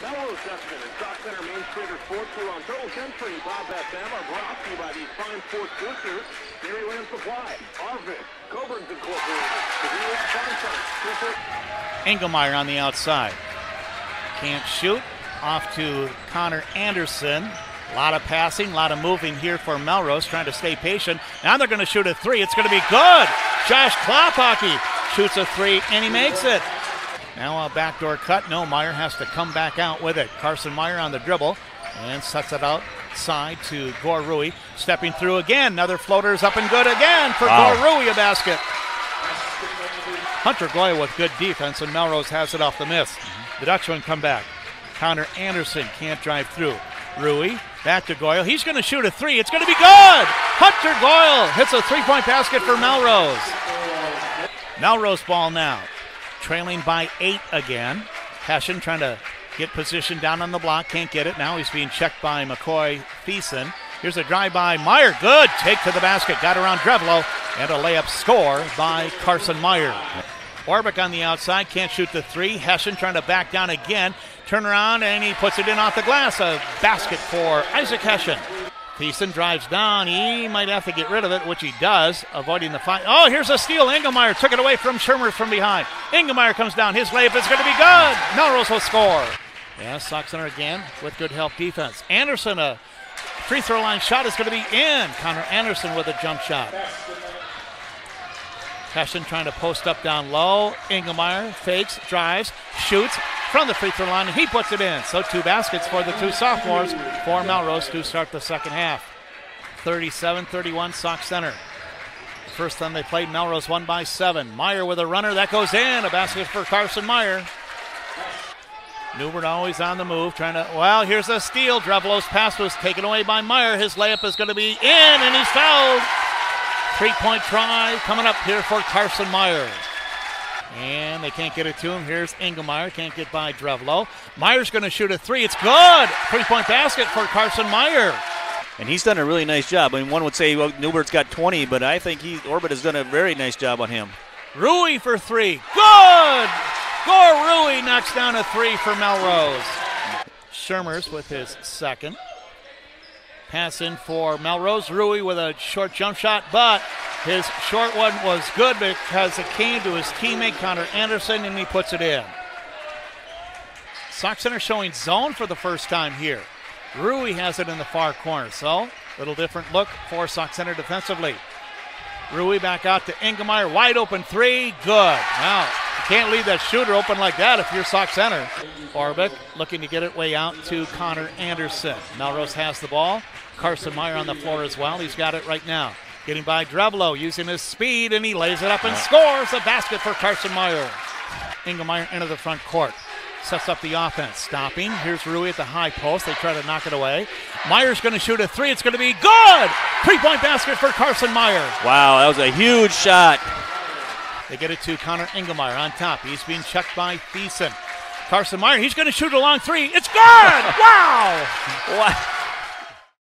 Melrose Dustin and Sauk Centre Main Street Sports are on Total Country. Bob FM are brought to you by these fine sports boosters. Dairyland Supply, Arvin, Coburn's Incorporated, the Engelmeyer on the outside. Can't shoot. Off to Connor Anderson. A lot of passing, a lot of moving here for Melrose, trying to stay patient. Now they're going to shoot a three. It's going to be good. Josh Klophocky shoots a three, and he makes it. Now a backdoor cut. No, Meyer has to come back out with it. Carson Meyer on the dribble and sets it outside to Gore Rui. Stepping through again. Another floater is up and good again for Wow. Gore Rui, a basket. Hunter Goyle with good defense, and Melrose has it off the miss. The Dutchman come back. Connor Anderson can't drive through. Rui back to Goyle. He's going to shoot a three. It's going to be good. Hunter Goyle hits a three point basket for Melrose. Melrose ball now. Trailing by eight again. Hessian trying to get position down on the block. Can't get it. Now he's being checked by McCoy Thiessen. Here's a drive by Meyer. Good. Take to the basket. Got around Drevlo. And a layup score by Carson Meyer. Orbick on the outside. Can't shoot the three. Hessian trying to back down again. Turn around and he puts it in off the glass. A basket for Isaac Hessian. Thiessen drives down. He might have to get rid of it, which he does, avoiding the fight. Oh, here's a steal. Engelmeyer took it away from Shermer from behind. Engelmeyer comes down. His layup is going to be good. Melrose will score. Yeah, Sauk Centre again with good help defense. Anderson, a free throw line shot is going to be in. Connor Anderson with a jump shot. Hessian trying to post up down low. Engelmeyer fakes, drives, shoots from the free throw line, and he puts it in. So two baskets for the two sophomores for Melrose to start the second half. 37 31 Sauk Centre. First time they played, Melrose won by seven. Meyer with a runner that goes in. A basket for Carson Meyer. Newbert always on the move, trying to. Well, here's a steal. Drevlo's pass was taken away by Meyer. His layup is going to be in, and he's fouled. Three point try coming up here for Carson Meyer. And they can't get it to him. Here's Engelmeyer. Can't get by Drevlo. Meyer's going to shoot a three. It's good. Three point basket for Carson Meyer. And he's done a really nice job. I mean, one would say well, Newbert's got 20, but I think he Orbick has done a very nice job on him. Rui for three. Good! Gore Rui knocks down a three for Melrose. Shermers with his second. Pass in for Melrose. Rui with a short jump shot, but his short one was good because it came to his teammate Connor Anderson and he puts it in. Sauk Centre showing zone for the first time here. Rui has it in the far corner, so little different look for Sauk Centre defensively. Rui back out to Engelmeyer, wide open three, good. Now, you can't leave that shooter open like that if you're Sauk Centre. Orbick looking to get it way out to Connor Anderson. Melrose has the ball. Carson Meyer on the floor as well. He's got it right now. Getting by Drevlo, using his speed, and he lays it up and scores a basket for Carson Meyer. Engelmeyer into the front court. Sets up the offense. Stopping. Here's Rui at the high post. They try to knock it away. Meyer's going to shoot a three. It's going to be good. Three point basket for Carson Meyer. Wow, that was a huge shot. They get it to Connor Engelmeyer on top. He's being checked by Thiessen. Carson Meyer, he's going to shoot a long three. It's good! wow! Wow.